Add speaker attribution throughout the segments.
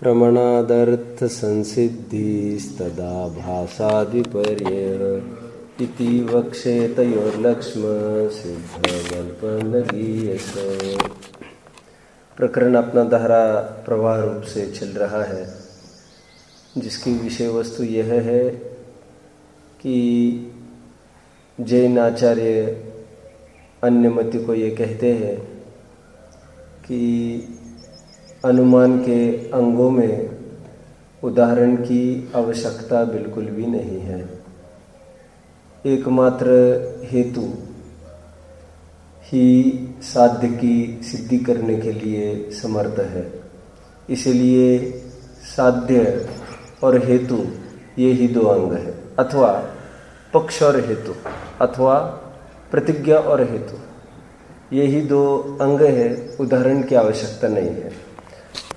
Speaker 1: प्रमणादर्थ संसिद्धिस्तदा भाषादिपर्य इति वक्षेतयोर्लक्ष्म सिद्धगल्पनगीयस प्रकरण अपना धारा प्रवाह रूप से चल रहा है। जिसकी विषय वस्तु यह है कि जैन आचार्य अन्य मति को ये कहते हैं कि अनुमान के अंगों में उदाहरण की आवश्यकता बिल्कुल भी नहीं है। एकमात्र हेतु ही साध्य की सिद्धि करने के लिए समर्थ है। इसलिए साध्य और हेतु ये ही दो अंग है, अथवा पक्ष और हेतु, अथवा प्रतिज्ञा और हेतु। ये ही दो अंग है, उदाहरण की आवश्यकता नहीं है।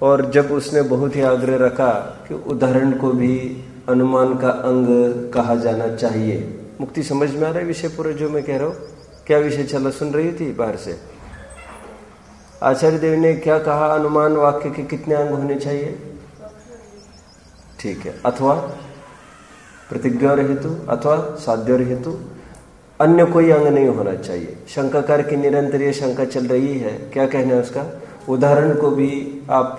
Speaker 1: और जब उसने बहुत ही आग्रह रखा कि उदाहरण को भी अनुमान का अंग कहा जाना चाहिए। मुक्ति समझ में आ रहा है विषय पूरे जो मैं कह रहा हूँ? क्या विषय चला सुन रही थी बाहर से? आचार्य देव ने क्या कहा अनुमान वाक्य के कितने अंग होने चाहिए? ठीक है। अथवा प्रतिज्ञा हेतु, अथवा साध्य हेतु, अन्य कोई अंग नहीं होना चाहिए। शंकाकार की निरंतर ये शंका चल रही है। क्या कहना है उसका? उदाहरण को भी आप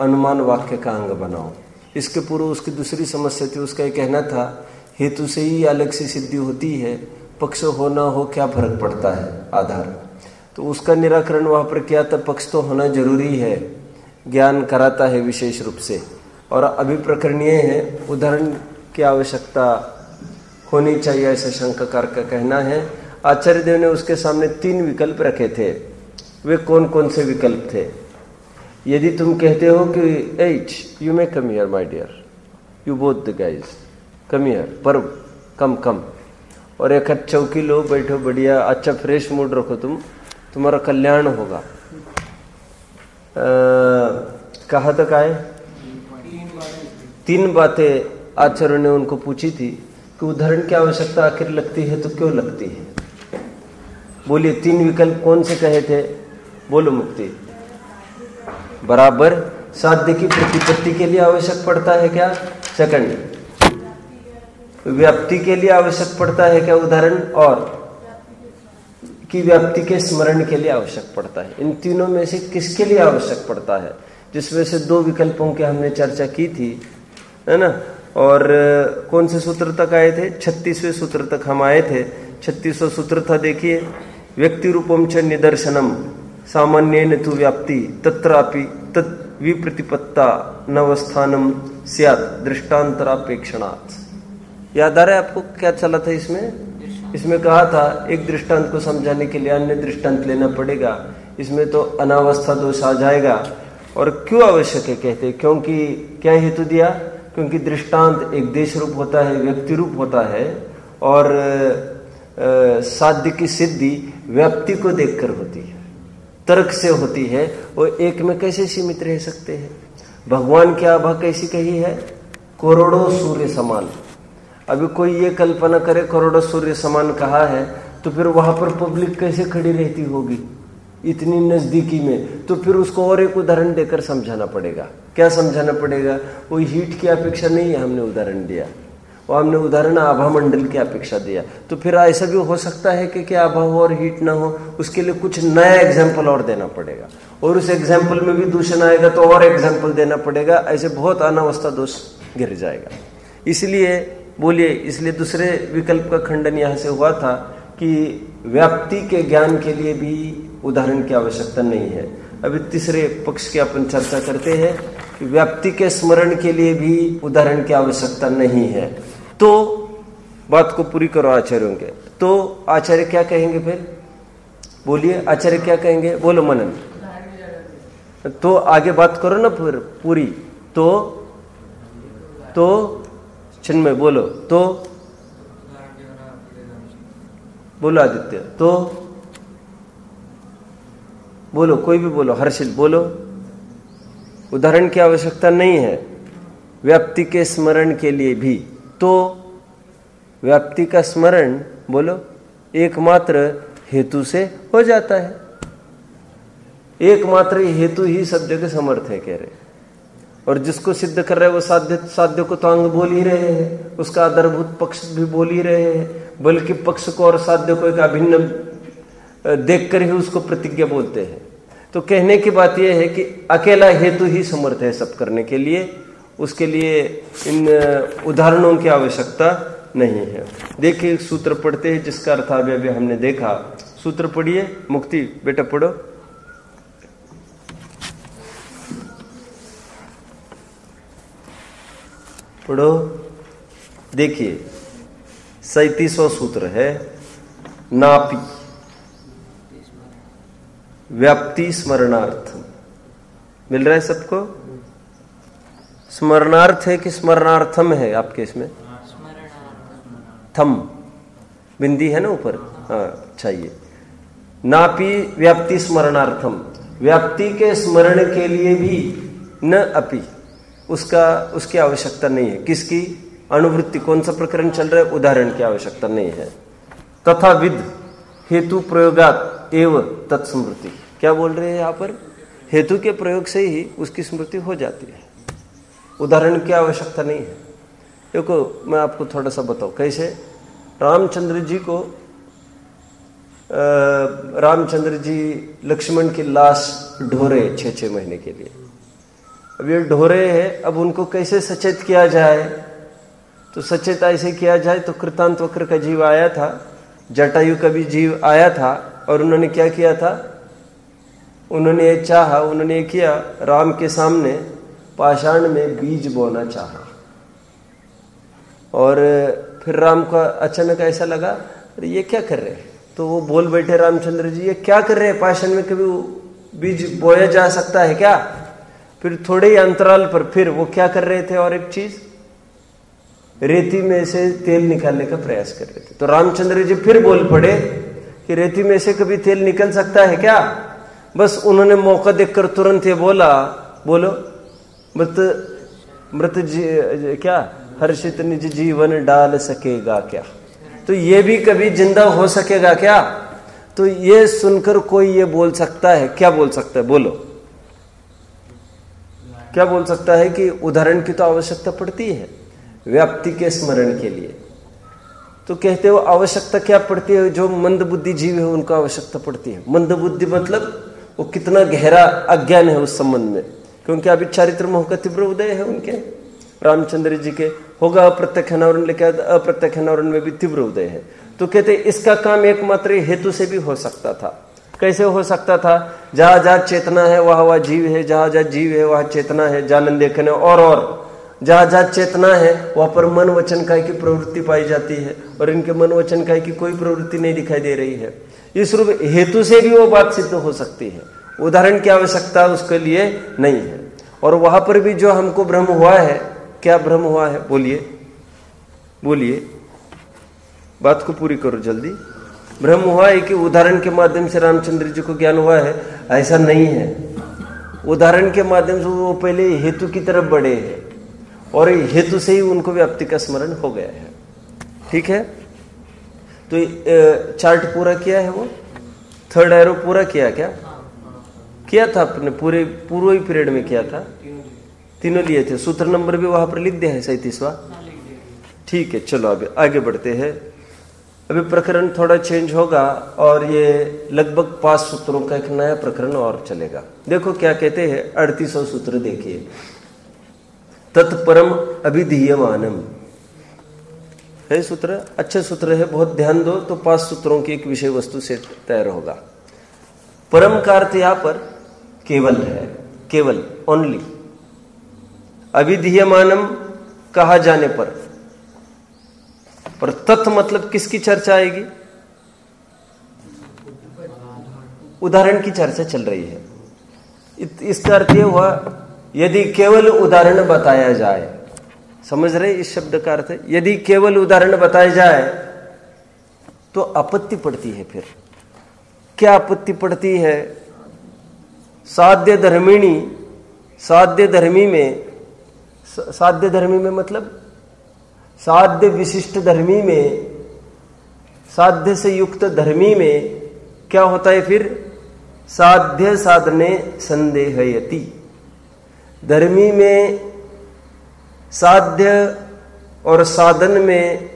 Speaker 1: अनुमान वाक्य का अंग बनाओ। इसके पूर्व उसकी दूसरी समस्या थी, उसका ये कहना था, हेतु से ही अलग से सिद्धि होती है, पक्ष होना हो क्या फ़र्क पड़ता है? आधार। तो उसका निराकरण वहाँ पर किया था, पक्ष तो होना ज़रूरी है, ज्ञान कराता है विशेष रूप से। और अभी प्रकरण ये है, उदाहरण की आवश्यकता होनी चाहिए, ऐसे शंकाकार का कहना है। आचार्य देव ने उसके सामने तीन विकल्प रखे थे। वे कौन कौन से विकल्प थे? यदि तुम कहते हो कि H you may come here my dear you both the guys come here पर कम कम और एक चौकी लो, बैठो, बढ़िया अच्छा फ्रेश मूड रखो तुम। तुम्हारा कल्याण होगा। कहा तक आए? तीन बातें आचार्य ने उनको पूछी थी कि उदाहरण की आवश्यकता आखिर लगती है तो क्यों लगती है? बोलिए, तीन विकल्प कौन से कहे थे? बोलो मुक्ति। बराबर साध्य की प्रतिपत्ति के लिए आवश्यक पड़ता है क्या? सेकंड व्याप्ति के लिए आवश्यक पड़ता है क्या? उदाहरण, और। की व्याप्ति के स्मरण के लिए आवश्यक पड़ता है। इन तीनों में से किसके लिए आवश्यक पड़ता है? जिसमें से दो विकल्पों की हमने चर्चा की थी, है ना? और कौन से सूत्र तक आए थे? छत्तीसवें सूत्र तक हम आए थे। छत्तीसवें सूत्र था, देखिए, व्यक्ति रूपम च निदर्शनम। सामान्य तु व्याप्ति तत्रापि तत् विप्रतिपत्ता नवस्थानम सियात दृष्टांतरापेक्षणात् याद आ रहा है आपको क्या चला था इसमें? इसमें कहा था एक दृष्टांत को समझाने के लिए अन्य दृष्टांत लेना पड़ेगा। इसमें तो अनावस्था दोष आ जाएगा। और क्यों आवश्यक है कहते? क्योंकि क्या हेतु दिया? क्योंकि दृष्टांत एक देश रूप होता है व्यक्ति रूप होता है और साध्य की सिद्धि व्याप्ति को देखकर होती है। तर्क से होती है, वो एक में कैसे सीमित रह सकते हैं? भगवान की आभा कैसी कही है? करोड़ों सूर्य समान। अभी कोई ये कल्पना करे, करोड़ों सूर्य समान कहा है? तो फिर वहाँ पर पब्लिक कैसे खड़ी रहती होगी? इतनी नजदीकी में। तो फिर उसको और एक उदाहरण देकर समझाना पड़ेगा। क्या समझाना पड़ेगा? वो हीट की अपेक्षा नहीं है हमने उदाहरण दिया। वो हमने उदाहरण आभा मंडल की अपेक्षा दिया। तो फिर ऐसा भी हो सकता है कि क्या आभा हो और हीट ना हो, उसके लिए कुछ नया एग्ज़ाम्पल और देना पड़ेगा। और उस एग्ज़ाम्पल में भी दूषण आएगा तो और एग्ज़ाम्पल देना पड़ेगा। ऐसे बहुत अनावस्था दोष गिर जाएगा। इसलिए बोलिए, इसलिए दूसरे विकल्प का खंडन यहाँ से हुआ था कि व्याप्ति के ज्ञान के लिए भी उदाहरण की आवश्यकता नहीं है। अभी तीसरे पक्ष की अपन चर्चा करते हैं कि व्याप्ति के स्मरण के लिए भी उदाहरण की आवश्यकता नहीं है। तो बात को पूरी करो आचार्यों के। तो आचार्य क्या कहेंगे फिर? बोलिए, आचार्य क्या कहेंगे? बोलो मनन। तो आगे बात करो ना फिर, पूरी। तो तो चिन्मय, बोलो। तो बोलो आदित्य। तो बोलो, कोई भी बोलो। हर्षिल बोलो। उदाहरण की आवश्यकता नहीं है। व्याप्ति के स्मरण के लिए भी। तो व्याप्ति का स्मरण, बोलो, एकमात्र हेतु से हो जाता है। एकमात्र हेतु ही सब जगह समर्थ है, कह रहे। और जिसको सिद्ध कर रहे वो साध्य साध्य को तो अंग बोल ही रहे हैं, उसका आधारभूत पक्ष भी बोल ही रहे हैं, बल्कि पक्ष को और साध्य को एक अभिन्न देख कर ही उसको प्रतिज्ञा बोलते हैं। तो कहने की बात यह है कि अकेला हेतु ही समर्थ है सब करने के लिए। उसके लिए इन उदाहरणों की आवश्यकता नहीं है। देखिए, सूत्र पढ़ते हैं, जिसका अर्थ अभी अभी हमने देखा। सूत्र पढ़िए, मुक्ति, बेटा पढ़ो। पढ़ो। देखिए, सैतीसवा सूत्र है, नापी। व्याप्ति स्मरणार्थ। मिल रहा है सबको? स्मरणार्थ है कि स्मरणार्थम है आपके इसमें? थम। बिंदी है ना ऊपर? हाँ चाहिए नापी व्याप्ति स्मरणार्थम। व्याप्ति के स्मरण के लिए भी न अपी। उसका, उसकी आवश्यकता नहीं है। किसकी? अनुवृत्ति। कौन सा प्रकरण चल रहा है? उदाहरण की आवश्यकता नहीं है। तथा विद, हेतु प्रयोगात एव तत्स्मृति। क्या बोल रहे हैं यहाँ पर? हेतु के प्रयोग से ही उसकी स्मृति हो जाती है। उदाहरण की आवश्यकता नहीं है। देखो, मैं आपको थोड़ा सा बताऊँ, कैसे? रामचंद्र जी को रामचंद्र जी लक्ष्मण की लाश ढोरे छह छह महीने के लिए। अब ये ढोरे है, अब उनको कैसे सचेत किया जाए? तो सचेत ऐसे किया जाए तो कृतांत वक्र का जीव आया था, जटायु का भी जीव आया था, और उन्होंने क्या किया था? उन्होंने ये चाहा, उन्होंने ये किया, राम के सामने पाषाण में बीज बोना चाहा। और फिर राम को अचानक ऐसा लगा, अरे ये क्या कर रहे हैं? तो वो बोल बैठे रामचंद्र जी, ये क्या कर रहे हैं? पाषाण में कभी बीज बोया जा सकता है क्या? फिर थोड़े ही अंतराल पर फिर वो क्या कर रहे थे और एक चीज़? रेती में से तेल निकालने का प्रयास कर रहे थे। तो रामचंद्र जी फिर बोल पड़े कि रेती में से कभी तेल निकल सकता है क्या? बस उन्होंने मौका देखकर तुरंत ये बोला, बोलो। मृत मृत जी, क्या? हर्षित निज जीवन डाल सकेगा क्या? तो ये भी कभी ज़िंदा हो सकेगा क्या? तो ये सुनकर कोई ये बोल सकता है, क्या बोल सकता है? बोलो। क्या बोल सकता है कि उदाहरण की तो आवश्यकता पड़ती है, व्याप्ति के स्मरण के लिए। तो कहते हो आवश्यकता क्या पड़ती है? जो मंद बुद्धि जीव है, उनको आवश्यकता पड़ती है। मंद बुद्धि मतलब वो कितना गहरा अज्ञान है उस संबंध में। क्योंकि अभी चारित्र मोह का तीव्र उदय है उनके। रामचंद्र जी के, होगा अप्रत्यक्ष अनावरण, लेकिन अप्रत्यक्ष अनावरण में भी तीव्र उदय है। तो कहते, इसका काम एकमात्र हेतु से भी हो सकता था। कैसे हो सकता था? जहाँ जहाँ चेतना है, वहाँ वह जीव है, जहाँ जहाँ जीव है, वहाँ चेतना है, जानन देखने और और। जहाँ जहाँ चेतना है, वहाँ पर मन वचन काय की प्रवृत्ति पाई जाती है, और इनके मन वचन काय की कोई प्रवृत्ति नहीं दिखाई दे रही है। इस रूप हेतु से भी वो बात सिद्ध हो सकती है। उदाहरण की आवश्यकता उसके लिए नहीं है। और वहाँ पर भी जो हमको भ्रम हुआ है, क्या भ्रम हुआ है? बोलिए। बोलिए। बात को पूरी करो जल्दी। भ्रम हुआ है कि उदाहरण के माध्यम से रामचंद्र जी को ज्ञान हुआ है, ऐसा नहीं है। उदाहरण के माध्यम से वो पहले हेतु की तरफ़ बढ़े हैं और हेतु से ही उनको व्याप्ति का स्मरण हो गया है। ठीक है? तो चार्ट पूरा किया है वो? थर्ड एरो पूरा किया क्या? किया था अपने पूरे, पूर्व पीरियड में किया था? तीनों लिए थे। सूत्र नंबर भी वहाँ पर लिख दिया है सैतीसवा। ठीक है, चलो अभी आगे बढ़ते हैं। अभी प्रकरण थोड़ा चेंज होगा और ये लगभग पाँच सूत्रों का एक नया प्रकरण और चलेगा। देखो क्या कहते हैं अड़तीसों सूत्र देखिए। तत्परम अभिधीयमानम। है सूत्र? अच्छे सूत्र है, बहुत ध्यान दो तो पाँच सूत्रों की एक विषय वस्तु से तैयार होगा। परम का अर्थ यहाँ पर केवल है, केवल ओनली अविधीयमानम कहा जाने पर। और तथ्य मतलब किसकी चर्चा आएगी? उदाहरण की चर्चा चल रही है। इसका अर्थ यह हुआ, यदि केवल उदाहरण बताया जाए, समझ रहे इस शब्द का अर्थ? यदि केवल उदाहरण बताया जाए तो आपत्ति पड़ती है फिर। क्या आपत्ति पड़ती है? साध्य धर्मिणी, साध्य धर्मी में साध्य धर्मी में मतलब साध्य विशिष्ट धर्मी में, साध्य से युक्त धर्मी में क्या होता है फिर? साध्य साधने संदेहयति। धर्मी में साध्य और साधन में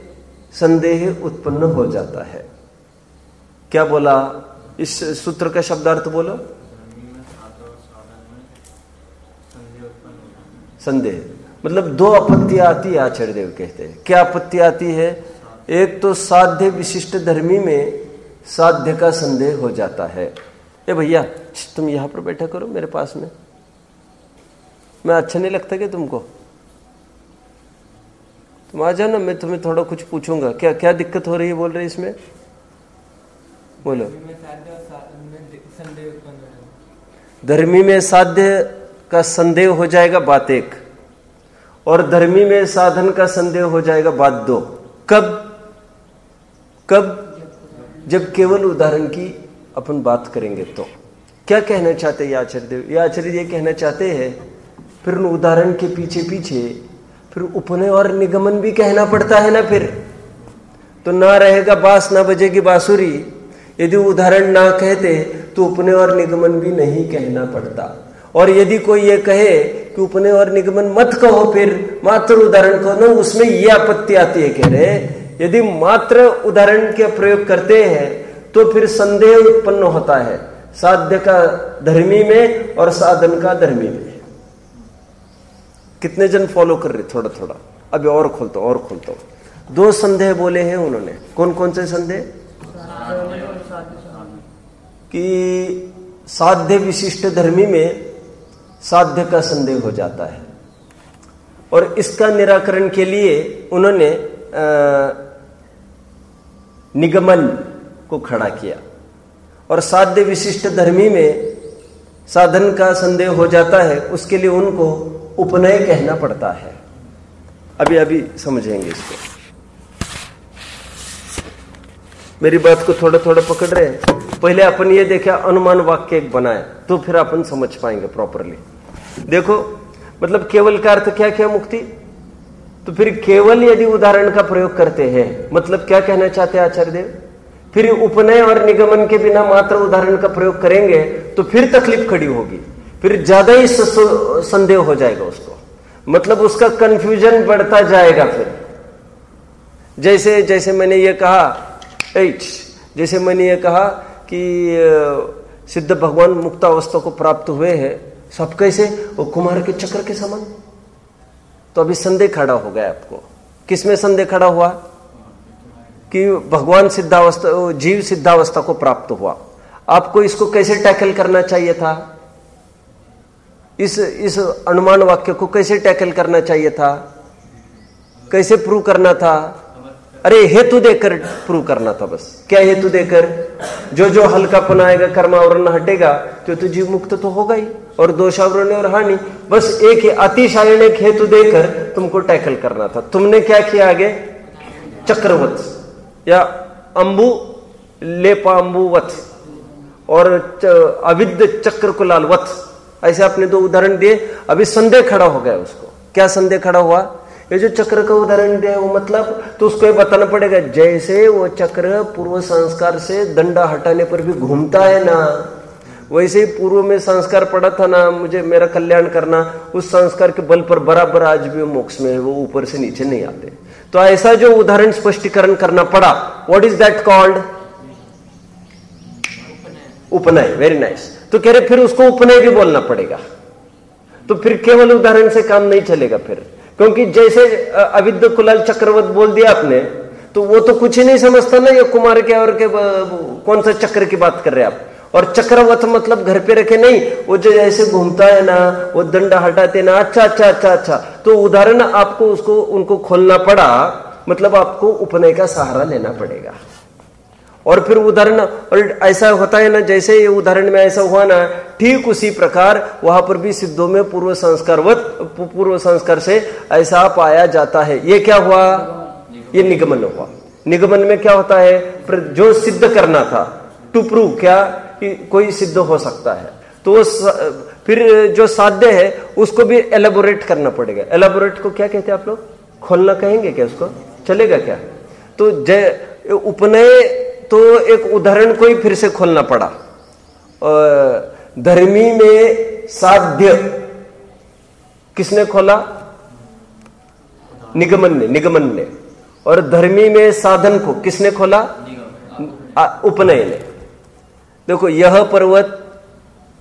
Speaker 1: संदेह उत्पन्न हो जाता है। क्या बोला? इस सूत्र का शब्दार्थ बोलो? संदेह। मतलब दो आपत्तियाँ आती है आचार्य देव कहते हैं। क्या आपत्ति आती है? एक तो साध्य विशिष्ट धर्मी में साध्य का संदेह हो जाता है। ए भैया तुम यहाँ पर बैठा करो मेरे पास में। मैं अच्छा नहीं लगता क्या तुमको? तुम आ जाओ ना मैं तुम्हें थोड़ा कुछ पूछूँगा। क्या क्या दिक्कत हो रही है बोल रहे इसमें? बोलो। धर्मी में साध्य का संदेह हो जाएगा बात एक, और धर्मी में साधन का संदेह हो जाएगा बात दो। कब? कब? जब केवल उदाहरण की अपन बात करेंगे तो। क्या कहना चाहते हैं आचार्य देव? ये आचार्य ये कहना चाहते हैं, फिर उन उदाहरण के पीछे पीछे, फिर उपनय और निगमन भी कहना पड़ता है ना फिर। तो ना रहेगा बास, ना बजेगी बांसुरी। यदि उदाहरण ना कहते तो उपनय और निगमन भी नहीं कहना पड़ता। और यदि कोई ये कहे कि उपनय और निगमन मत कहो, फिर मात्र उदाहरण कहो ना, उसमें ये आपत्ति आती है, कह रहे, यदि मात्र उदाहरण के प्रयोग करते हैं तो फिर संदेह उत्पन्न होता है, साध्य का धर्मी में और साधन का धर्मी में। कितने जन फॉलो कर रहे थोड़ा थोड़ा अभी और खोलता और खोलता दो संदेह बोले हैं उन्होंने। कौन कौन से संदेह? कि साध्य विशिष्ट धर्मी में साध्य का संदेह हो जाता है। और इसका निराकरण के लिए उन्होंने निगमन को खड़ा किया। और साध्य विशिष्ट धर्मी में साधन का संदेह हो जाता है, उसके लिए उनको उपनय कहना पड़ता है। अभी अभी समझेंगे इसको। मेरी बात को थोड़ा थोड़ा पकड़ रहे हैं। पहले अपन ये देखा, अनुमान वाक्य एक बनाए तो फिर अपन समझ पाएँगे प्रॉपरली देखो मतलब केवल का अर्थ क्या क्या मुक्ति? तो फिर केवल यदि उदाहरण का प्रयोग करते हैं मतलब क्या कहना चाहते हैं आचार्य देव? फिर उपनय और निगमन के बिना मात्र उदाहरण का प्रयोग करेंगे तो फिर तकलीफ़ खड़ी होगी। फिर ज़्यादा ही संदेह हो जाएगा उसको। मतलब उसका कंफ्यूजन बढ़ता जाएगा फिर। जैसे जैसे मैंने ये कहा जैसे मैंने ये कहा कि सिद्ध भगवान मुक्तावस्था को प्राप्त हुए हैं सब कैसे? वो कुमार के चक्र के समान। तो अभी संदेह खड़ा हो गया आपको। किसमें संदेह खड़ा हुआ? कि भगवान सिद्धावस्था जीव सिद्धावस्था को प्राप्त हुआ। आपको इसको कैसे टैकल करना चाहिए था? इस इस अनुमान वाक्य को कैसे टैकल करना चाहिए था? कैसे प्रूव करना था? अरे हेतु देकर प्रूव करना था बस। क्या हेतु देकर? जो जो हल्कापन आएगा, कर्मावरण हटेगा तो तो जीव मुक्त तो होगा ही और दोषावरण और हानि। बस एक अतिशायन एक हेतु देकर तुमको टैकल करना था। तुमने क्या किया आगे? चक्रवत, या अंबु, लेपा अंबुवत और अविद्य चक्र को लालवत ऐसे आपने दो उदाहरण दिए। अभी संदेह खड़ा हो गया उसको। क्या संदेह खड़ा हुआ? ये जो चक्र का उदाहरण दिया वो मतलब तो उसको ये बताना पड़ेगा, जैसे वो चक्र पूर्व संस्कार से दंडा हटाने पर भी घूमता है ना, वैसे ही पूर्व में संस्कार पड़ा था ना, मुझे मेरा कल्याण करना, उस संस्कार के बल पर बराबर आज भी मोक्ष में है, वो ऊपर से नीचे नहीं आते। तो ऐसा जो उदाहरण स्पष्टीकरण करना पड़ा व्हाट इज़ दैट कॉल्ड उपनय वेरी नाइस तो कह रहे, फिर उसको उपनय भी बोलना पड़ेगा। तो फिर केवल उदाहरण से काम नहीं चलेगा फिर। क्योंकि जैसे अविद्य कुलाल चक्रवत बोल दिया आपने तो वो तो कुछ ही नहीं समझता ना ये कुमार के और के कौन सा चक्र की बात कर रहे हैं आप। और चक्रवत मतलब घर पे रखे नहीं, वो जो ऐसे घूमता है ना, वो दंड हटाते ना अच्छा अच्छा अच्छा अच्छा। तो उदाहरण आपको उसको, उनको खोलना पड़ा मतलब आपको उपनय का सहारा लेना पड़ेगा। और फिर उदाहरण, और ऐसा होता है ना, जैसे ये उदाहरण में ऐसा हुआ ना, ठीक उसी प्रकार वहाँ पर भी सिद्धों में पूर्व संस्कारवत पूर्व संस्कार से ऐसा पाया जाता है। ये क्या हुआ? ये निगमन हुआ। निगमन में क्या होता है? जो सिद्ध करना था टू प्रूव क्या? कि कोई सिद्ध हो सकता है। तो फिर जो साध्य है, उसको भी एलेबोरेट करना पड़ेगा। एलेबोरेट को क्या कहते हैं आप लोग? खोलना कहेंगे क्या उसको? चलेगा क्या? तो जय, उपनय तो एक उदाहरण को ही फिर से खोलना पड़ा। धर्मी में साध्य किसने खोला? निगमन ने निगमन ने। और धर्मी में साधन को किसने खोला? उपनय ने। देखो, यह पर्वत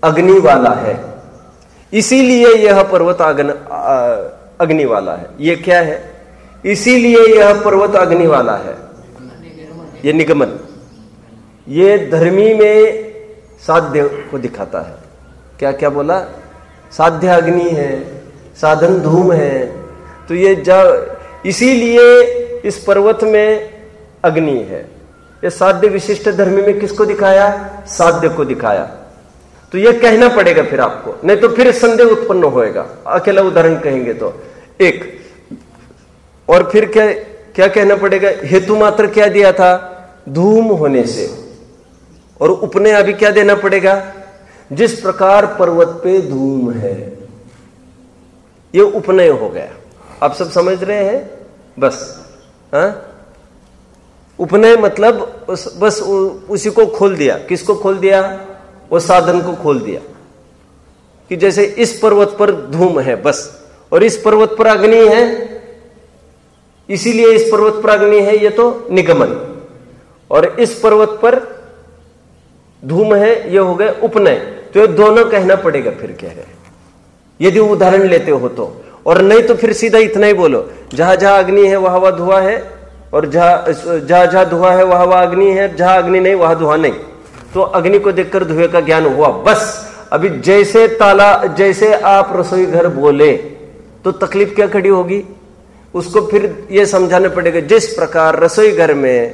Speaker 1: अग्नि वाला है। इसीलिए यह पर्वत अग्नि वाला है। यह क्या है? इसीलिए यह पर्वत अग्नि वाला है। यह निगमन। ये धर्मी में साध्य को दिखाता है। क्या क्या बोला? साध्य अग्नि है, साधन धूम है। तो ये जब इसीलिए इस पर्वत में अग्नि है। ये साध्य विशिष्ट धर्मी में किसको दिखाया? साध्य को दिखाया। तो ये कहना पड़ेगा फिर आपको, नहीं तो फिर संदेह उत्पन्न होएगा। अकेला उदाहरण कहेंगे तो। एक, और फिर क्या क्या कहना पड़ेगा? हेतु मात्र क्या दिया था? धूम होने से। और उपनय अभी क्या देना पड़ेगा? जिस प्रकार पर्वत पे धूम है ये उपनय हो गया। आप सब समझ रहे हैं? बस हा? उपनय मतलब उस, बस उ, उसी को खोल दिया। किसको खोल दिया? वो साधन को खोल दिया। कि जैसे इस पर्वत पर धूम है बस। और इस पर्वत पर अग्नि है इसीलिए इस पर्वत पर अग्नि है ये तो निगमन। और इस पर्वत पर धूम है, ये हो गए उपनय। तो ये दोनों कहना पड़ेगा फिर कह रहे यदि उदाहरण लेते हो तो। और नहीं तो फिर सीधा इतना ही बोलो, जहाँ जहाँ अग्नि है, वहाँ वहाँ धुआँ है, और जहाँ जहाँ जहाँ धुआँ है, वहाँ वहाँ अग्नि है, जहाँ अग्नि नहीं, वहाँ धुआँ नहीं। तो अग्नि को देखकर धुएँ का ज्ञान हुआ, बस। अभी जैसे ताला, जैसे आप रसोई घर बोले तो तकलीफ़ क्या खड़ी होगी? उसको फिर यह समझाना पड़ेगा, जिस प्रकार रसोई घर में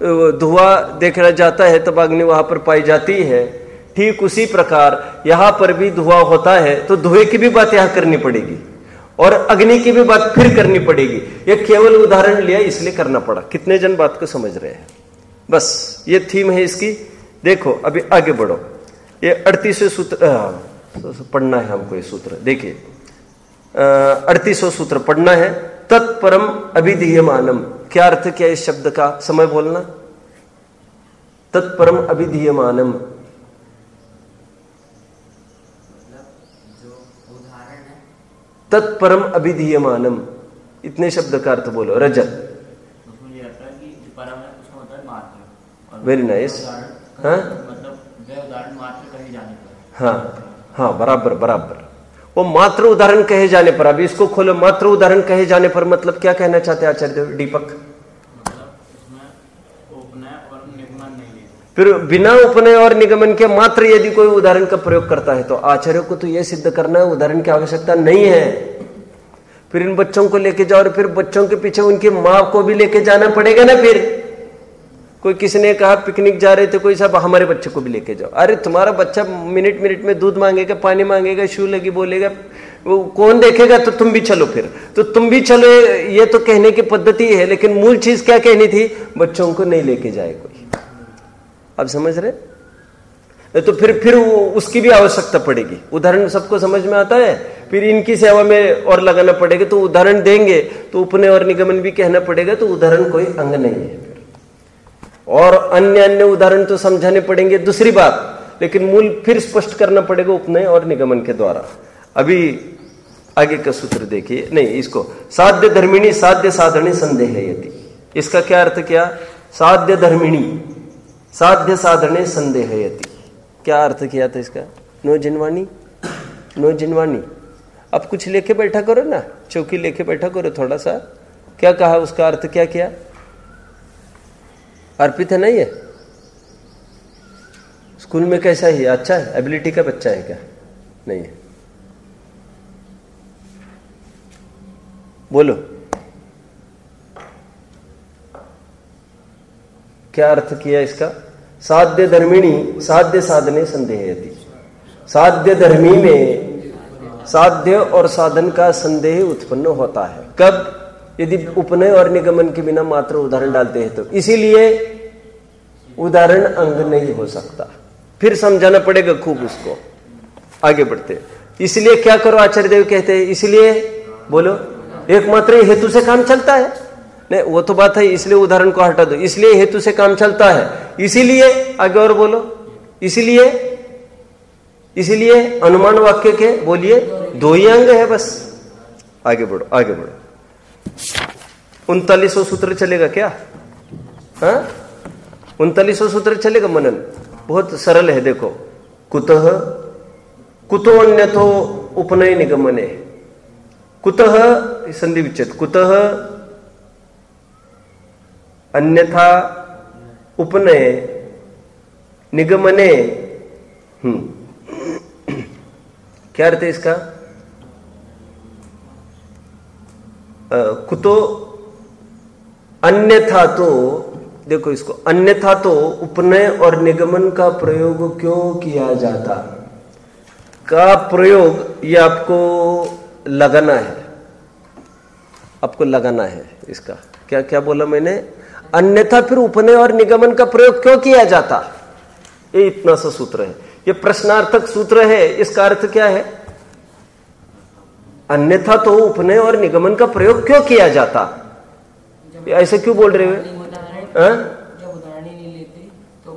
Speaker 1: धुआँ देखा जाता है, तब अग्नि वहाँ पर पाई जाती है। ठीक उसी प्रकार, यहाँ पर भी धुआँ होता है तो धुएँ की भी बात यहाँ करनी पड़ेगी, और अग्नि की भी बात फिर करनी पड़ेगी। यह केवल उदाहरण लिया, इसलिए करना पड़ा। कितने जन बात को समझ रहे हैं? बस, ये थीम है इसकी। देखो, अभी आगे बढ़ो। ये अड़तीसवें सूत्र पढ़ना है हमको ये सूत्र। देखिए अड़तीसवें सूत्र पढ़ना है। तत्परम अभिधीयमानम। क्या अर्थ क्या इस शब्द का? समय बोलना। तत्परम अभिधीयमानम। तत्परम अभिधीयमानम। इतने शब्द का अर्थ बोलो। रजत। वेरी नाइस हाँ? हाँ हाँ बराबर बराबर। वो मात्र उदाहरण कहे जाने पर, अभी इसको खोलो, मात्र उदाहरण कहे जाने पर मतलब क्या कहना चाहते आचार्य दीपक? फिर बिना उपनय और निगमन के मात्र यदि कोई उदाहरण का प्रयोग करता है तो आचार्य को तो यह सिद्ध करना है, उदाहरण की आवश्यकता नहीं है। फिर इन बच्चों को लेके जाओ और फिर बच्चों के पीछे उनकी माँ को भी लेके जाना पड़ेगा ना फिर? कोई किसी ने कहा पिकनिक जा रहे थे, कोई साहब, हमारे बच्चे को भी लेके जाओ। अरे, तुम्हारा बच्चा मिनट मिनट में दूध मांगेगा, पानी मांगेगा, शू लगी बोलेगा, वो कौन देखेगा? तो तुम भी चलो फिर। तो तुम भी चलो, ये तो कहने की पद्धति है, लेकिन मूल चीज़ क्या कहनी थी? बच्चों को नहीं लेके जाए कोई। आप समझ रहे? तो फिर फिर उसकी भी आवश्यकता पड़ेगी। उदाहरण सबको समझ में आता है? फिर इनकी सेवा में और लगाना पड़ेगा तो उदाहरण देंगे तो उपनय और निगमन भी कहना पड़ेगा तो उदाहरण कोई अंग नहीं है। और अन्य अन्य उदाहरण तो समझाने पड़ेंगे दूसरी बात, लेकिन मूल फिर स्पष्ट करना पड़ेगा उपनय और निगमन के द्वारा। अभी आगे का सूत्र देखिए। नहीं, इसको, साध्य धर्मिणी, साध्य साधनी संदेह यदि इसका क्या अर्थ क्या? साध्य धर्मिणी, साध्य साधने संदेह यति क्या अर्थ किया था इसका? नो जिनवानी नो जिनवानी अब कुछ लेके बैठा करो ना, चौकी लेके बैठा करो थोड़ा सा। क्या कहा, उसका अर्थ क्या किया? अर्पित है नहीं है स्कूल में कैसा है अच्छा है? एबिलिटी का बच्चा है क्या? नहीं है। बोलो। क्या अर्थ किया इसका? साध्य धर्मिणी, साध्य साधने संदेह साध्य धर्मी में साध्य और साधन का संदेह उत्पन्न होता है। कब? यदि उपनय और निगमन के बिना मात्र उदाहरण डालते हैं तो। इसीलिए उदाहरण अंग नहीं हो सकता। फिर समझाना पड़ेगा खूब उसको। आगे बढ़ते इसलिए क्या करो आचार्य देव कहते हैं, इसलिए बोलो, एकमात्र हेतु से काम चलता है। नहीं, वो तो बात है, इसलिए उदाहरण को हटा दो। इसलिए हेतु से काम चलता है। इसीलिए, आगे और बोलो, इसीलिए, इसलिए अनुमान वाक्य के बोलिए, दो ही अंग है बस। आगे बढ़ो आगे बढ़ो। उनतालीसों सूत्र चलेगा क्या? हाँ? उनतालीसों सूत्र चलेगा मनन? बहुत सरल है, देखो। कुतः, कुतो अन्यथो उपनय निगमने। कुतः संधि विच्छेद। कुतः अन्यथा उपनय निगमने। हम्म। क्या अर्थ है इसका? कुतो अन्यथा तो देखो इसको, अन्यथा तो उपनय और निगमन का प्रयोग क्यों किया जाता? का प्रयोग ये आपको लगाना है। आपको लगाना है इसका। क्या क्या बोला मैंने? अन्यथा फिर उपनय और निगमन का प्रयोग क्यों किया जाता? ये इतना सा सूत्र है। ये प्रश्नार्थक सूत्र है, इसका अर्थ क्या है? अन्यथा तो उपनय और निगमन का प्रयोग क्यों किया जाता? ऐसे क्यों बोल रहे हुए हाँ? तो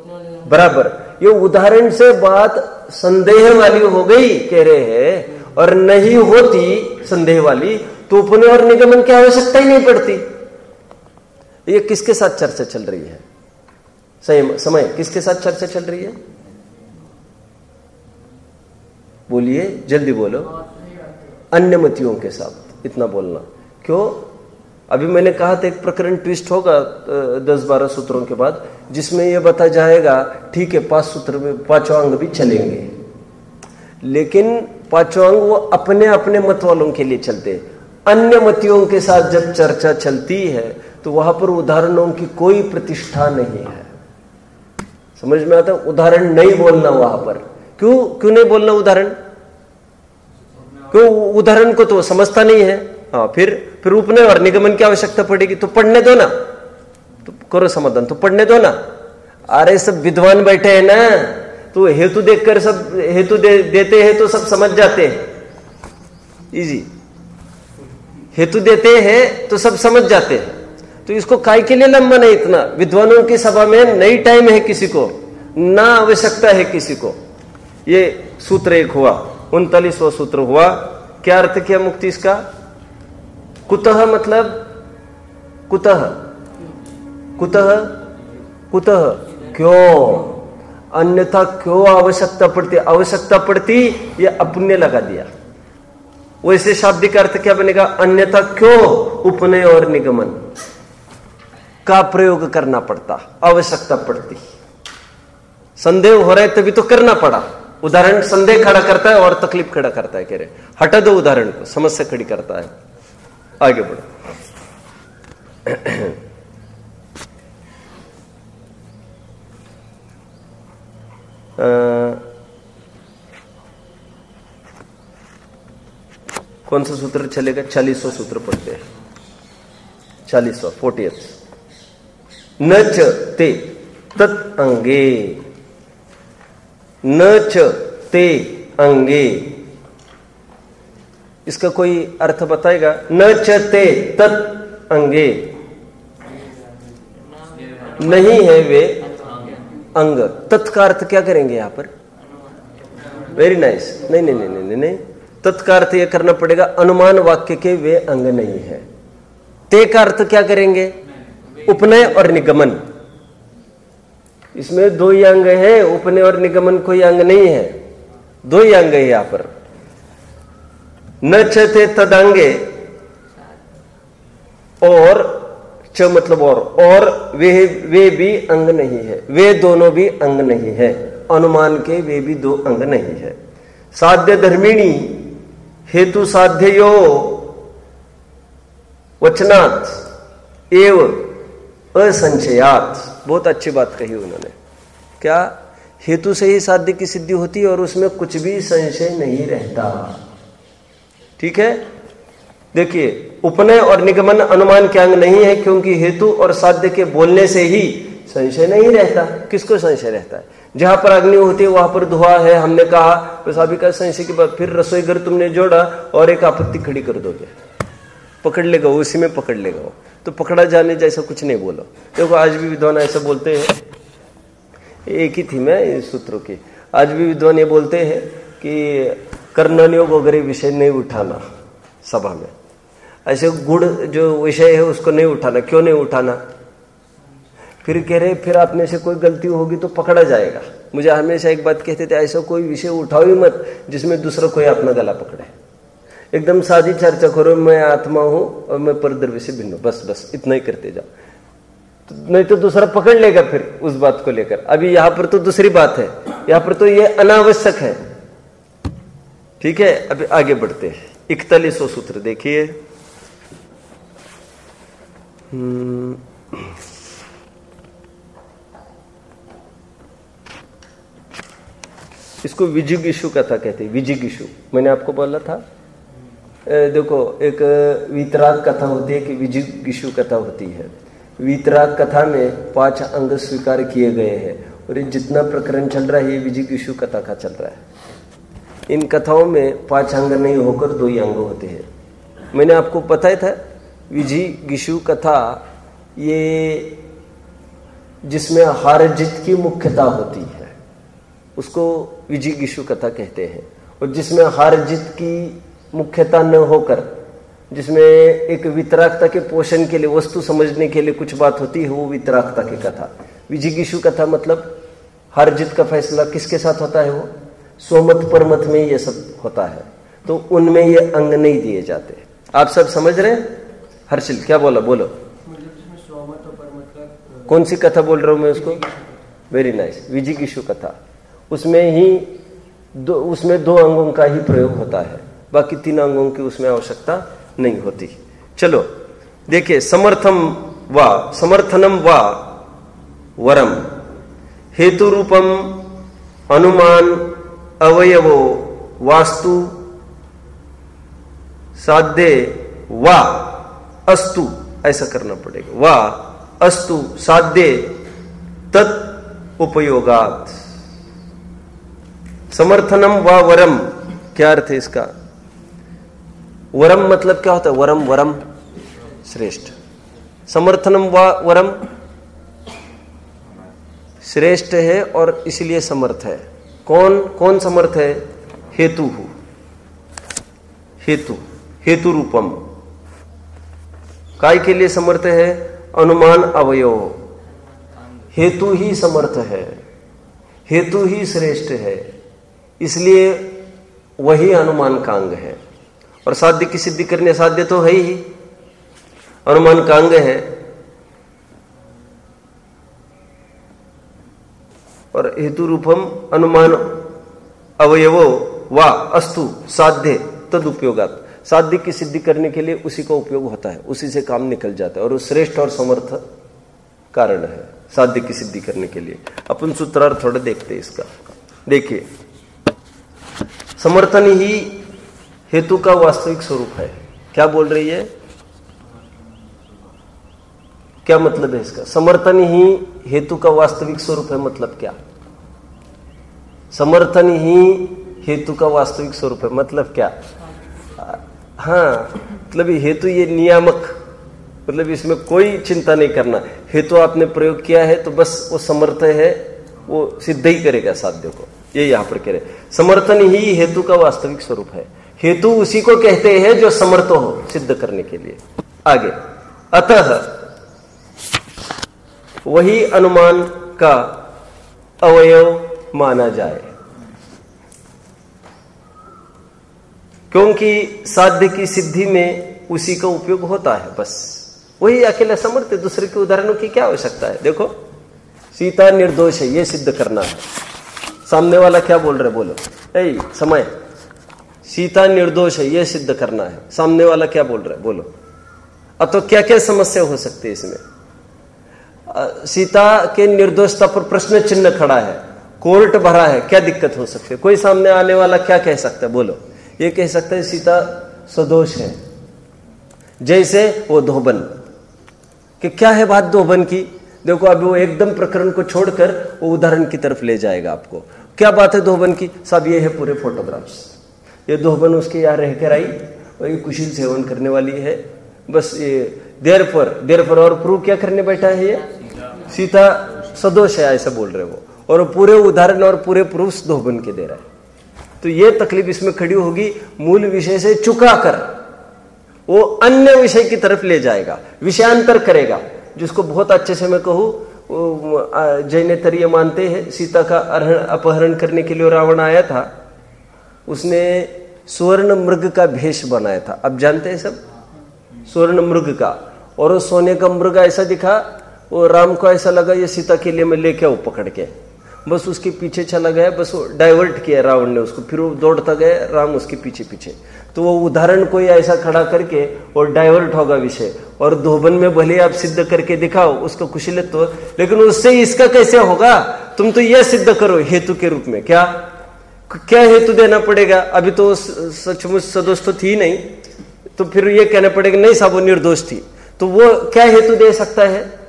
Speaker 1: बराबर। ये उदाहरण से बात संदेह वाली हो गई कह रहे हैं और नहीं होती संदेह वाली तो उपनय और निगमन की आवश्यकता ही नहीं पड़ती। ये किसके साथ चर्चा चल रही है? सही समय किसके साथ चर्चा चल रही है? बोलिए जल्दी बोलो। अन्य मतियों के साथ इतना बोलना। क्यों? अभी मैंने कहा था एक प्रकरण ट्विस्ट होगा दस बारह सूत्रों के बाद, जिसमें यह बता जाएगा, ठीक है, पाँच सूत्र में पाँचों अंग भी चलेंगे। लेकिन पाँचों अंग वो अपने अपने मत वालों के लिए चलते अन्य मतियों के साथ जब चर्चा चलती है तो वहाँ पर उदाहरणों की कोई प्रतिष्ठा नहीं है। समझ में आता उदाहरण नहीं बोलना वहाँ पर। क्यों? क्यों नहीं बोलना उदाहरण? क्यों? उदाहरण को तो समझता नहीं है। हाँ फिर फिर उपनय और निगमन की आवश्यकता पड़ेगी। तो पढ़ने दो ना। तो करो समाधान। तो पढ़ने दो ना। अरे सब विद्वान बैठे हैं ना। तो हेतु देखकर सब हेतु दे, देते हैं तो सब समझ जाते हैं। इजी हेतु देते हैं तो सब समझ जाते हैं। तो इसको काय के लिए लंबा नहीं इतना? विद्वानों की सभा में नई टाइम है किसी को। ना आवश्यकता है किसी को। ये सूत्र एक हुआ। उनतालीसवा सूत्र हुआ। क्या अर्थ किया मुक्ति इसका? कुतः मतलब? कुतः? कुतः? कुतः? क्यों? अन्यथा क्यों आवश्यकता पड़ती? आवश्यकता पड़ती, ये अपुण्य लगा दिया। वैसे शाब्दिक अर्थ क्या बनेगा? अन्यथा क्यों? उपनय और निगमन। का प्रयोग करना पड़ता? आवश्यकता पड़ती। संदेह हो रहा है तभी तो करना पड़ा। उदाहरण, संदेह खड़ा करता है और तकलीफ़ खड़ा करता है, कह रहे हटा दो उदाहरण को, समस्या खड़ी करता है। आगे बढ़ो। कौन सा सूत्र चलेगा? चालीसवा सूत्र पढ़ते हैं। चालीसवा फोर्टी न च ते अंगे। न च ते अंगे। इसका कोई अर्थ बताएगा? न चते तत् अंगे। नहीं है वे अंग। तत्का अर्थ क्या करेंगे यहाँ पर? Very nice nice. नहीं नहीं नहीं नहीं नहीं। तत्का अर्थ यह करना पड़ेगा, अनुमान वाक्य के वे अंग नहीं है। ते का अर्थ क्या करेंगे? उपनय और निगमन। इसमें दो ही अंग है उपनय और निगमन कोई अंग नहीं है। दो ही अंग है यहाँ पर। न चे तदांगे, और च मतलब और और वे वे भी अंग नहीं है। वे दोनों भी अंग नहीं है। अनुमान के वे भी दो अंग नहीं है। साध्य धर्मिणी, हेतु साध्य यो वचनात्, एव असंचयात बहुत अच्छी बात कही उन्होंने। क्या हेतु से ही साध्य की सिद्धि होती है और उसमें कुछ भी संशय नहीं रहता? ठीक है? देखिए, उपनय और निगमन अनुमान के अंग नहीं है क्योंकि हेतु और साध्य के बोलने से ही संशय नहीं रहता। किसको संशय रहता है? जहाँ पर अग्नि होती है, वहाँ पर धुआँ है, हमने कहा बस अभी का संशय के बाद फिर रसोई घर तुमने जोड़ा और एक आपत्ति खड़ी कर दोगे। पकड़ लेगा, उसी में पकड़ लेगा तो पकड़ा जाने जैसा कुछ नहीं बोलो। देखो, आज भी विद्वान ऐसा बोलते हैं। एक ही थी मैं सूत्रों की। आज भी विद्वान ये बोलते हैं कि कर्णन योग वगैरह विषय नहीं उठाना सभा में। ऐसे गुड़ जो विषय है, उसको नहीं उठाना। क्यों नहीं उठाना? फिर कह रहे, फिर आप में से कोई गलती होगी तो पकड़ा जाएगा। मुझे हमेशा एक बात कहते थे, ऐसा कोई विषय उठाओ ही मत जिसमें दूसरा कोई अपना गला पकड़े। एकदम सादी चर्चा करो, मैं आत्मा हूँ और मैं परद्रव्य से भिन्न बस बस, इतना ही करते जाओ। तो नहीं तो दूसरा पकड़ लेगा फिर उस बात को लेकर। अभी यहाँ पर तो दूसरी बात है। यहाँ पर तो ये अनावश्यक है। ठीक है? अभी आगे बढ़ते हैं। इकतालीस सूत्र देखिए। हम्म। इसको विजिगिशु कथा कहते हैं। विजिगिशु मैंने आपको बोला था देखो, एक वितराग कथा होती है कि विजिगिशु कथा होती है। वितराग कथा में पाँच अंग स्वीकार किए गए हैं और ये जितना प्रकरण चल रहा है, ये विजिगिशु कथा का चल रहा है। इन कथाओं में पाँच अंग नहीं होकर दो ही अंग होते हैं। मैंने आपको पता ही था, विजि गिशु कथा, ये जिसमें हार जीत की मुख्यता होती है, उसको विजि गिशु कथा कहते हैं। और जिसमें हार जीत की मुख्यता न होकर, जिसमें एक वितरागता के पोषण के लिए, वस्तु समझने के लिए कुछ बात होती है, वो वितरागता की कथा। विजिगिशु कथा मतलब हर जित का फैसला किसके साथ होता है वो? सोमत परमत में ये सब होता है। तो उनमें ये अंग नहीं दिए जाते। आप सब समझ रहे हर्षिल, क्या बोला? बोलो। कौन सी कथा बोल रहा हूँ मैं उसको? वेरी नाइस विजिगिशु कथा। उसमें ही दो, उसमें दो अंगों का ही प्रयोग होता है। बाकी तीन अंगों की उसमें आवश्यकता नहीं होती। चलो, देखिए, समर्थम व, समर्थनम व, वरम। हेतु रूपम अनुमान अवयवो वास्तु साध्य व, अस्तु, ऐसा करना पड़ेगा। व, अस्तु, साध्य, तत् उपयोगात। समर्थनम व वरम, क्या अर्थ है इसका? वरम मतलब क्या होता है? वरम वरम, श्रेष्ठ। समर्थनम वरम, श्रेष्ठ है और इसलिए समर्थ है। कौन कौन समर्थ है? हेतु। हेतु हेतु रूपम। काय के लिए समर्थ है? अनुमान अवयव। हेतु ही समर्थ है। हेतु ही श्रेष्ठ है। इसलिए वही अनुमान कांग है। और साध्य की सिद्धि करने साध्य तो है ही। अनुमान का अंग है। और हेतु रूपम अनुमान अवयवो वा अस्तु साध्य तद उपयोगात साध्य की सिद्धि करने के लिए उसी का उपयोग होता है। उसी से काम निकल जाता है। और श्रेष्ठ और समर्थ कारण है साध्य की सिद्धि करने के लिए। अपन सूत्रार्थ थोड़ा देखते हैं इसका। देखिए, समर्थन ही हेतु का वास्तविक स्वरूप है। क्या बोल रही है? क्या मतलब है इसका? समर्थन ही हेतु का वास्तविक स्वरूप है मतलब क्या? समर्थन ही हेतु का वास्तविक स्वरूप है मतलब क्या? हाँ मतलब हेतु ये नियामक मतलब इसमें कोई चिंता नहीं करना। हेतु आपने प्रयोग किया है तो बस वो समर्थ है, वो सिद्ध ही करेगा साध्य को। ये यहाँ पर कह रहे समर्थन ही हेतु का वास्तविक स्वरूप है। हेतु उसी को कहते हैं जो समर्थ हो, सिद्ध करने के लिए। आगे। अतः वही अनुमान का अवयव माना जाए। क्योंकि साध्य की सिद्धि में उसी का उपयोग होता है, बस। वही अकेला समर्थ है दूसरे के उदाहरणों की क्या आवश्यकता है? देखो, सीता निर्दोष है, ये सिद्ध करना है। सामने वाला क्या बोल रहे बोलो। ऐ, समय। सीता निर्दोष है, यह सिद्ध करना है। सामने वाला क्या बोल रहा है? बोलो। अब तो क्या क्या समस्या हो सकती है इसमें? सीता के निर्दोषता पर प्रश्न चिन्ह खड़ा है, कोर्ट भरा है, क्या दिक्कत हो सकती है? कोई सामने आने वाला क्या कह सकता है? बोलो। ये कह सकता है, सीता सदोष है। जैसे वो धोबन, कि क्या है बात धोबन की? देखो, अभी वो एकदम प्रकरण को छोड़कर वो उदाहरण की तरफ़ ले जाएगा आपको। क्या बात है धोबन की? सब ये है पूरे फोटोग्राफ्स। ये दोहबन उसके यहाँ रह कर आई और ये कुशील सेवन करने वाली है। बस ये देर पर देर पर और प्रूव क्या करने बैठा है ये? सीता सदोष है, ऐसा बोल रहे वो। और पूरे उदाहरण और पूरे प्रूफ दोहबन के दे रहा है। तो ये तकलीफ़ इसमें खड़ी होगी, मूल विषय से चुका कर वो अन्य विषय की तरफ़ ले जाएगा, विषयांतर करेगा। जिसको बहुत अच्छे से मैं कहूँ जैनेतर ये मानते हैं, सीता का अपहरण करने के लिए रावण आया था। उसने स्वर्ण मृग का भेष बनाया था। अब जानते हैं सब? स्वर्ण मृग का। और वो सोने का मृग ऐसा दिखा, वो राम को ऐसा लगा, ये सीता के लिए मैं लेके आऊ पकड़ के। बस उसके पीछे चला गया, बस वो डाइवर्ट किया रावण ने उसको, फिर वो दौड़ता गया, राम उसके पीछे पीछे। तो वो उदाहरण कोई ऐसा खड़ा करके और डाइवर्ट होगा विषय। और धोबन में भले आप सिद्ध करके दिखाओ, उसका कुशलित्व, लेकिन उससे इसका कैसे होगा? तुम तो यह सिद्ध करो हेतु के रूप में, क्या? क्या हेतु देना पड़ेगा? अभी तो सचमुच सदोष तो थी नहीं। तो फिर ये कहना पड़ेगा, नहीं साहब, वो निर्दोष थी। तो वो क्या हेतु दे सकता है?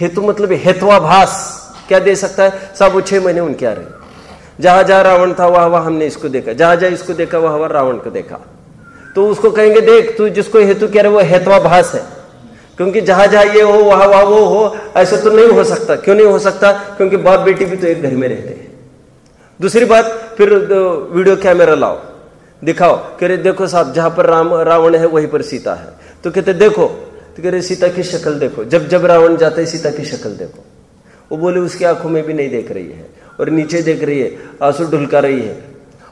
Speaker 1: हेतु मतलब हेत्वाभास क्या दे सकता है? साहब, वो छह महीने उनके आ रहे जहाँ जहाँ रावण था, वहाँ वहाँ हमने इसको देखा। जहाँ जहाँ इसको देखा, वहाँ वहाँ रावण को देखा। तो उसको कहेंगे, देख, तू जिसको हेतु कह रहे वो हेत्वाभास है। क्योंकि जहाँ जहाँ ये हो, वहाँ वहाँ वो हो, ऐसा तो नहीं हो सकता। क्यों नहीं हो सकता? क्योंकि बाप बेटी भी तो एक घर में रहते हैं। दूसरी बात, फिर वीडियो कैमरा लाओ। दिखाओ, कह रहे, देखो साहब, जहाँ पर राम, रावण है, वहीं पर सीता है। तो कहते, देखो। तो कह रहे, सीता की शक्ल देखो। जब जब रावण जाता सीता की शक्ल देखो। वो बोले, उसकी आँखों में भी नहीं देख रही है और नीचे देख रही है, आँसू ढुलका रही है।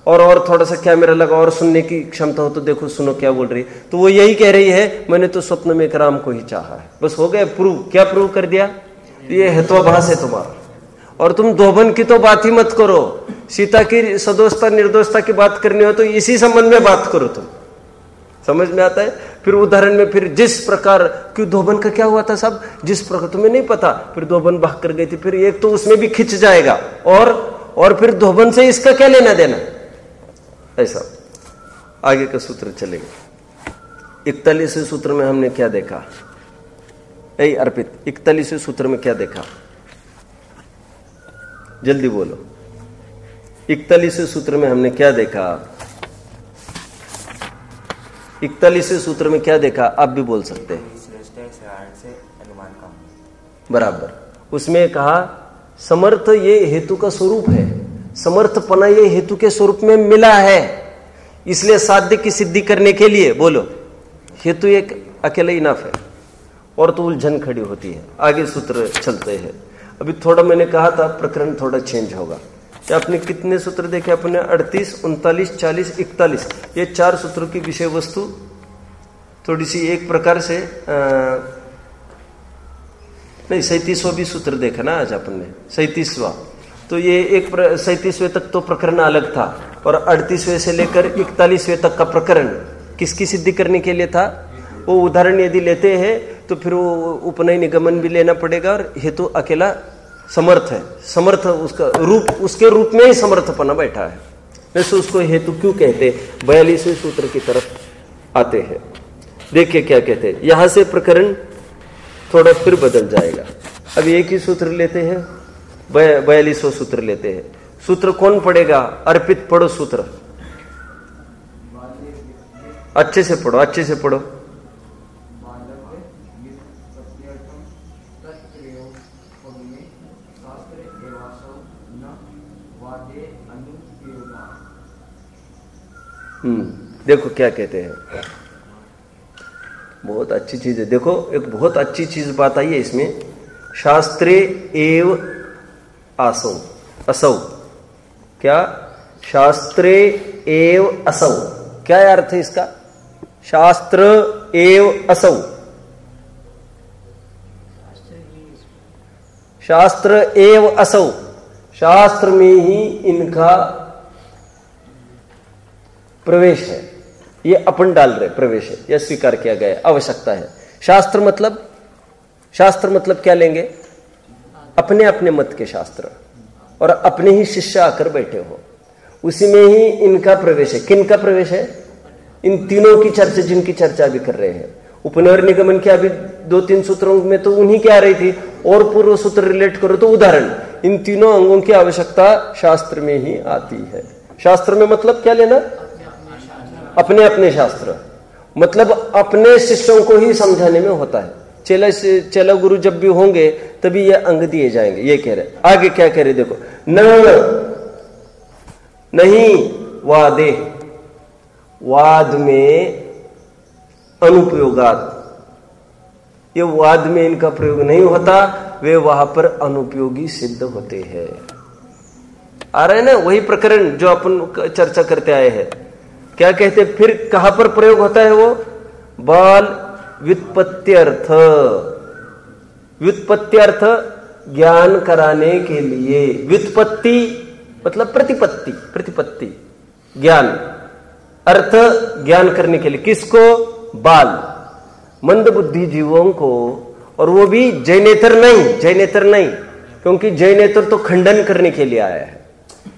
Speaker 1: और और थोड़ा सा कैमरा लगा और सुनने की क्षमता हो तो देखो, सुनो, क्या बोल रही है? तो वो यही कह रही है, मैंने तो स्वप्न में एक राम को ही चाहा है। बस हो गया प्रूव क्या प्रूव कर दिया? ये हेत्वाभास है तुम्हारा और तुम धोबन की तो बात ही मत करो। सीता की सदोषता निर्दोषता की बात करनी हो तो इसी संबंध में बात करो तुम। समझ में आता है? फिर उदाहरण में फिर जिस प्रकार, क्यों धोबन का क्या हुआ था सब? जिस प्रकार, तुम्हें नहीं पता? फिर धोबन भाग कर गई थी, फिर एक तो उसमें भी खिंच जाएगा। और और फिर धोबन से इसका क्या लेना देना? ऐसा। आगे का सूत्र चलेगा। इकतालीसवें सूत्र में हमने क्या देखा? अर्पित, इकतालीसवें सूत्र में क्या देखा? जल्दी बोलो। इकतालीसवें सूत्र में हमने क्या देखा? इकतालीसवें सूत्र में क्या देखा? आप भी बोल सकते हैं। बराबर। उसमें कहा, समर्थ ये हेतु का स्वरूप है। समर्थपना ये हेतु के स्वरूप में मिला है। इसलिए साध्य की सिद्धि करने के लिए, बोलो। हेतु एक अकेले इनफ है। और तो उलझन खड़ी होती है। आगे सूत्र चलते हैं। अभी थोड़ा मैंने कहा था, प्रकरण थोड़ा चेंज होगा। आपने कितने सूत्र देखे? अपने अड़तीस उनतालीस चालीस इकतालीस। ये चार सूत्रों की विषय वस्तु। थोड़ी सी एक प्रकार से आ, नहीं सैतीसवा भी सूत्र देखा ना आज अपन ने सैतीसवा। तो ये एक सैतीसवें तक तो प्रकरण अलग था और अड़तीसवें से लेकर इकतालीसवें तक का प्रकरण किसकी सिद्धि करने के लिए था? वो उदाहरण यदि लेते हैं तो फिर वो उपनय निगमन भी लेना पड़ेगा और हेतु अकेला समर्थ है। समर्थ उसका रूप, उसके रूप में ही समर्थपना बैठा है। वैसे उसको हेतु क्यों कहते? बयालीसवें सूत्र की तरफ़ आते हैं। देखिए क्या कहते हैं। यहाँ से प्रकरण थोड़ा फिर बदल जाएगा। अब एक ही सूत्र लेते हैं। बयालीसवें सूत्र लेते हैं। सूत्र कौन पढ़ेगा? अर्पित पढ़ो सूत्र। अच्छे से पढ़ो, अच्छे से पढ़ो। देखो क्या कहते हैं। बहुत अच्छी चीज़ है। देखो, एक बहुत अच्छी चीज़ बात आई है इसमें। शास्त्रे एव आसौ असौ। क्या? शास्त्रे एव असौ। क्या अर्थ है इसका? शास्त्र एव असौ। शास्त्र एव असौ। शास्त्र में ही इनका प्रवेश है। ये अपन डाल रहे प्रवेश है। यह स्वीकार किया गया आवश्यकता है। शास्त्र मतलब? शास्त्र मतलब क्या लेंगे? अपने अपने मत के शास्त्र। और अपने ही शिष्य आकर बैठे हो। उसी में ही इनका प्रवेश है। किन का प्रवेश है? इन तीनों की चर्चा, जिनकी चर्चा भी कर रहे हैं। उपनवर निगमन के अभी दो तीन सूत्रों में तो उन्हीं की आ रही थी। और पूर्व सूत्र रिलेट करो तो उदाहरण। इन तीनों अंगों की आवश्यकता शास्त्र में ही आती है। शास्त्र में मतलब क्या लेना? अपने अपने शास्त्र। मतलब अपने शिष्यों को ही समझाने में होता है। चेला चेला गुरु जब भी होंगे, तभी ये अंग दिए जाएँगे। ये कह रहे आगे क्या कह रहे देखो न नहीं, वादे। वाद में अनुपयोगात ये वाद में इनका प्रयोग नहीं होता, वे वहाँ पर अनुपयोगी सिद्ध होते हैं। आ रहे ना? वही प्रकरण जो अपन चर्चा करते आए हैं। क्या कहते फिर कहाँ पर प्रयोग होता है वो? बाल व्युत्पत्त्यर्थ। व्युत्पत्त्यर्थ ज्ञान कराने के लिए। व्युत्पत्ति मतलब प्रतिपत्ति प्रतिपत्ति। ज्ञान। अर्थ ज्ञान करने के लिए। किसको? बाल। मंद बुद्धि जीवों को। और वो भी जैनेतर नहीं जैनेतर नहीं, क्योंकि जैनेतर तो खंडन करने के लिए आया है।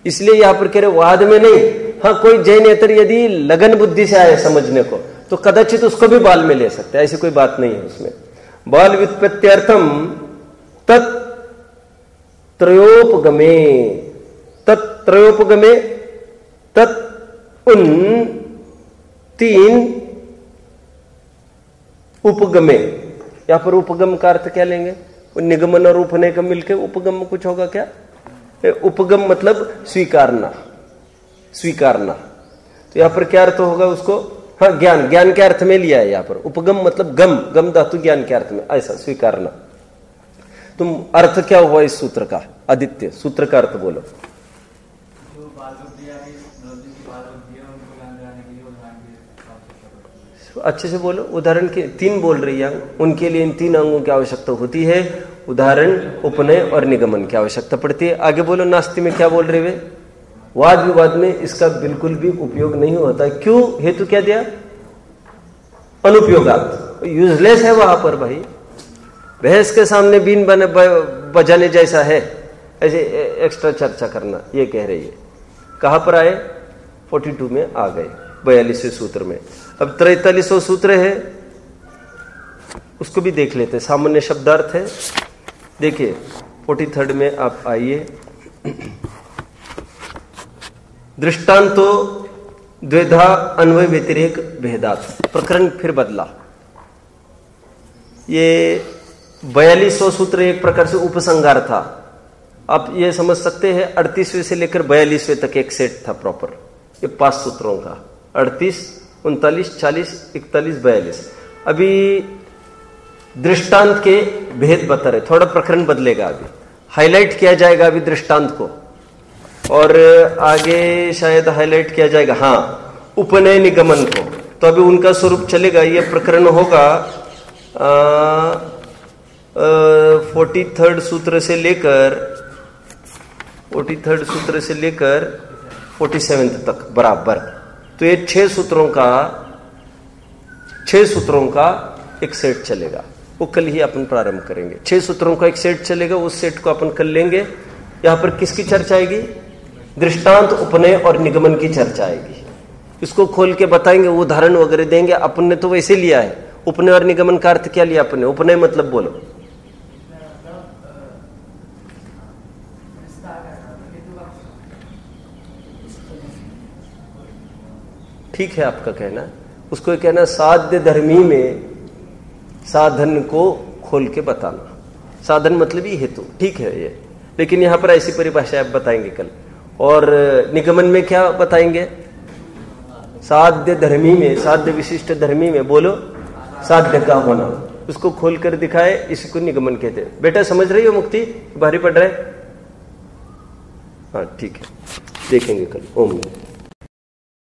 Speaker 1: इसलिए यहाँ पर कह रहे, वाद में नहीं। हाँ कोई जैनेतर यदि लगन बुद्धि से आए समझने को तो कदाचित उसको भी बाल में ले सकते ऐसी कोई बात नहीं है उसमें। बाल व्युत्पत्त्यर्थम तत्त्रयोपगमे तत्त्रयोपगमे तत् उन तीन उपगमे। यहाँ पर उपगम का अर्थ क्या लेंगे? निगमन और उपनय का मिलकर उपगम कुछ होगा क्या? उपगम मतलब स्वीकारना स्वीकारना। तो यहाँ पर क्या अर्थ होगा उसको? हाँ ज्ञान। ज्ञान के अर्थ में लिया है यहाँ पर। उपगम मतलब गम। गम धातु ज्ञान के अर्थ में। ऐसा, स्वीकारना। तुम, अर्थ क्या हुआ इस सूत्र का? आदित्य। सूत्र का अर्थ बोलो। अच्छे से बोलो। उदाहरण के तीन बोल रही है। उनके लिए इन तीन अंगों की आवश्यकता होती है। उदाहरण उपनय और निगमन की आवश्यकता पड़ती है। आगे बोलो, नास्ति में क्या बोल रहे वे? वाद विवाद में इसका बिल्कुल भी उपयोग नहीं होता। क्यों? हेतु क्या दिया? अनुपयोगात। यूजलेस है वहाँ पर भाई। भैंस के सामने बीन बने बजाने जैसा है। ऐसे एक्स्ट्रा चर्चा करना, ये कह रही है। कहाँ पर आए? 42 में आ गए। बयालीसवें सूत्र में। अब त्रैतालीसवें सूत्र है, उसको भी देख लेते सामान्य शब्दार्थ है। देखिए फोर्टी थर्ड में आप आइए। दृष्टांतो द्वेधा अन्वय व्यतिरेक भेदात। प्रकरण फिर बदला। ये बयालीसवा सूत्र एक प्रकार से उपसंगार था। आप ये समझ सकते हैं, अड़तीसवें से लेकर बयालीसवें तक एक सेट था प्रॉपर ये पाँच सूत्रों का। अड़तीस उनतालीस, चालीस, इकतालीस, बयालीस। अभी दृष्टांत के भेद बता रहे, थोड़ा प्रकरण बदलेगा अभी। हाईलाइट किया जाएगा अभी दृष्टांत को। और आगे शायद हाईलाइट किया जाएगा हाँ उपनय निगमन को। तो अभी उनका स्वरूप चलेगा, ये प्रकरण होगा फोर्टी थर्ड सूत्र से लेकर फोर्टी थर्ड सूत्र से लेकर फोर्टी सेवेंथ तक, बराबर। तो ये छह सूत्रों का, छह सूत्रों का एक सेट चलेगा। वो कल ही अपन प्रारंभ करेंगे। छह सूत्रों का एक सेट चलेगा, उस सेट को अपन कल लेंगे। यहाँ पर किसकी चर्चा आएगी? दृष्टांत उपनय और निगमन की चर्चा आएगी। इसको खोल के बताएँगे उदाहरण वगैरह देंगे। अपन ने तो वैसे लिया है। उपनय और निगमन का अर्थ क्या लिया अपन? उपनय मतलब बोलो। ठीक है आपका कहना। उसको कहना, साध्य धर्मी में साधन को खोल के बताना। साधन मतलब ही हेतु, ठीक है ये। लेकिन यहाँ पर ऐसी परिभाषा आप बताएँगे कल। और निगमन में क्या बताएँगे? साध्य धर्मी में, साध्य विशिष्ट धर्मी में, बोलो, साध्य का होना। उसको खोल कर दिखाए इसको निगमन कहते हैं। बेटा, समझ रही हो मुक्ति? भारी पड़ रहा है? हाँ ठीक है। देखेंगे कल। ओम